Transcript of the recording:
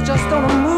just on a move.